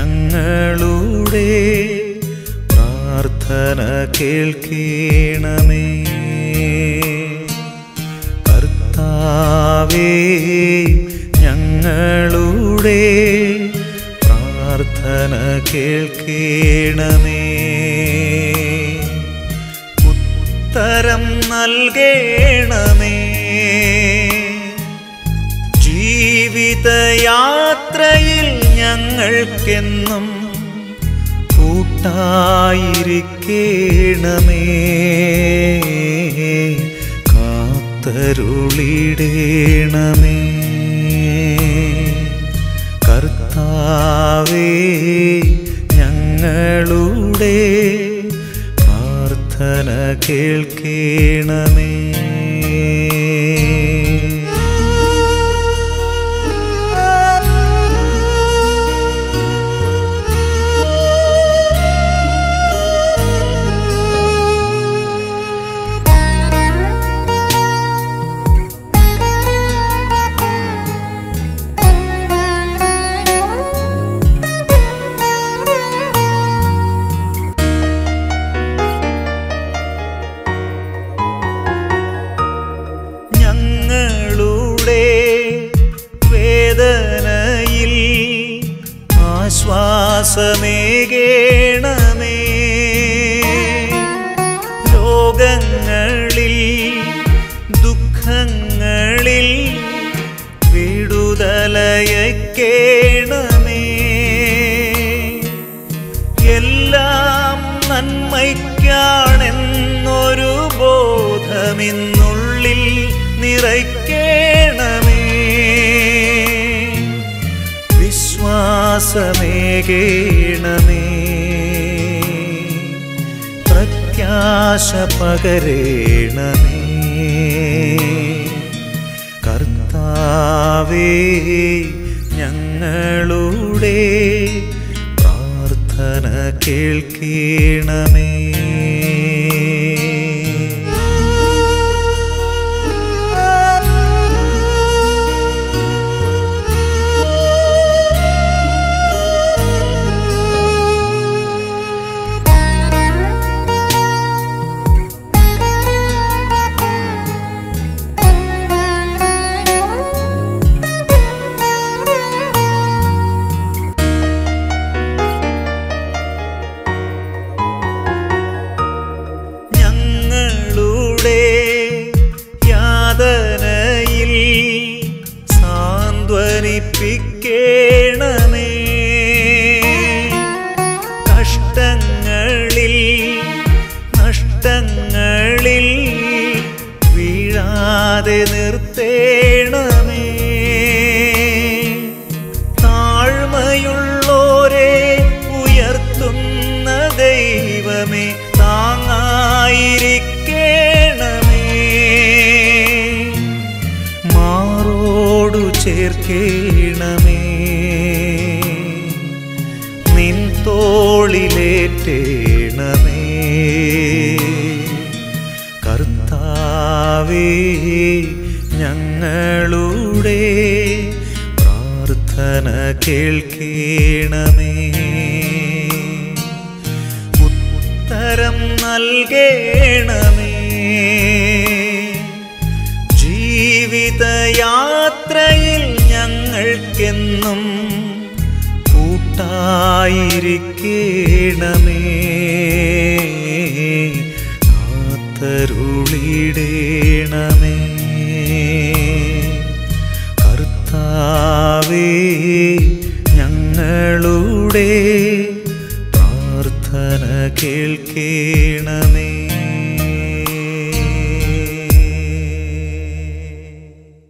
ഞങ്ങളുടെ പ്രാർത്ഥന കേൾക്കണമേ. കർത്താവേ ഞങ്ങളുടെ പ്രാർത്ഥന കേൾക്കണമേ. ഉത്തരം നൽകണമേ. ജീവിതയാ ഞങ്ങൾക്കെന്നും കൂട്ടായിരിക്കണമേ. കാത്തരുളിടേണമേ. കർത്താവേ ഞങ്ങളുടെ പ്രാർത്ഥന കേൾക്കണമേ. ആശ്വാസമേകേണമേ രോഗങ്ങളിൽ ദുഃഖങ്ങളിൽ വിടുതലയക്കേണമേ. എല്ലാം നന്മയ്ക്കാണെന്നൊരു ബോധമിന്നുള്ളിൽ നിറയ്ക്കണമേ വിശ്വാസമേകേണമേ പ്രത്യാശ പകരേണമേ. കർത്താവേ ഞങ്ങളുടെ പ്രാർത്ഥന കേൾക്കണമേ. വീഴാതെ നിർത്തേണമേ താഴ്മയുള്ളോരെ ഉയർത്തുന്ന ദൈവമേ താങ്ങായിരിക്കേണമേ. മാറോടു ചേർക്കേണമേ. നിൻ തോളിലേറ്റേണമേ. കർത്താവേ ഞങ്ങളുടെ പ്രാർത്ഥന കേൾക്കണമേ. ഉത്തരം നൽകണമേ. ജീവിതയാത്രയിൽ ഞങ്ങൾക്കെന്നും കൂട്ടായിരിക്കണമേ. കാത്തരുളിടേണമേ. പ്രാർത്ഥന കേൾക്കേണമേ.